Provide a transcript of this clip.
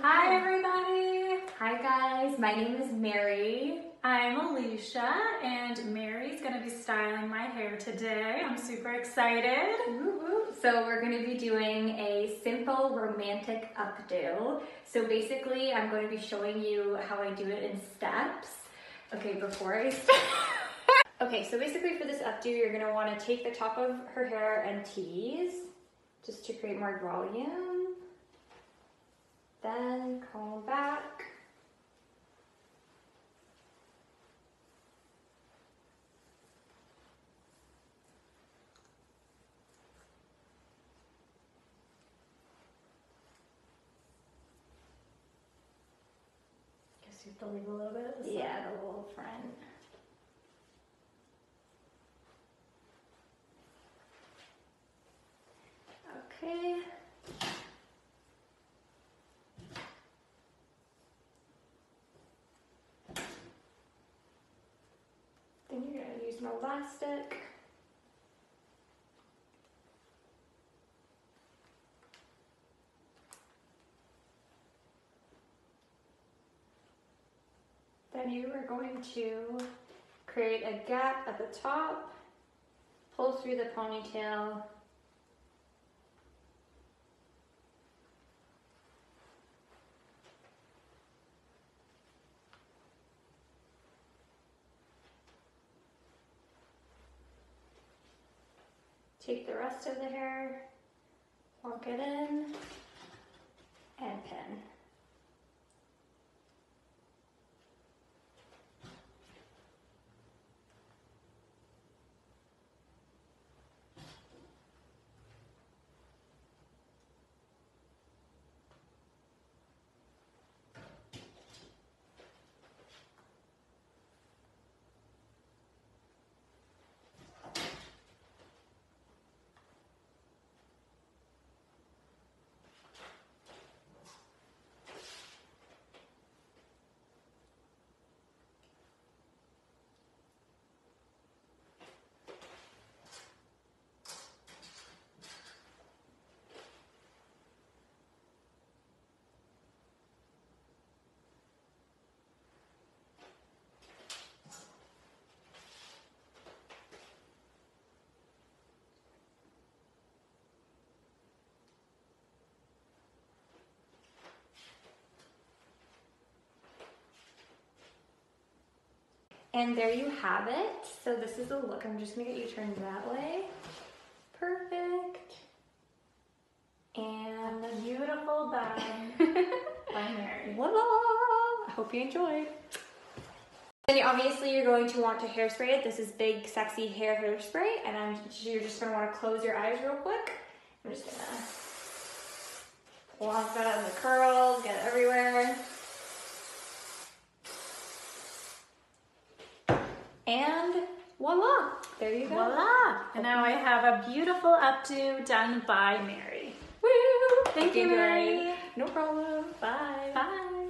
Hi, everybody. Hi guys, my name is Mary. I'm Alicia, and Mary's gonna be styling my hair today. I'm super excited. So we're going to be doing a simple romantic updo. So basically, I'm going to be showing you how I do it in steps. Okay, before I start. okay, so basically for this updo, you're going to want to take the top of her hair and tease just to create more volume. Then comb back. Guess you have to leave a little bit. Yeah, the little front. Okay. Then an elastic. Then you are going to create a gap at the top, pull through the ponytail. Take the rest of the hair, lock it in, and pin. And there you have it. So this is the look. I'm just gonna get you turned that way. Perfect. And A beautiful bun by Mary. voila! I hope you enjoyed. Then obviously you're going to want to hairspray it. This is big, sexy hair hairspray, and I'm, you're just gonna want to close your eyes real quick. I'm just gonna block that out in the curls, get it everywhere. And voila! There you go. Voila! And now I have a beautiful updo done by Mary. Woo! Thank you, Okay, Mary. No problem. Bye. Bye.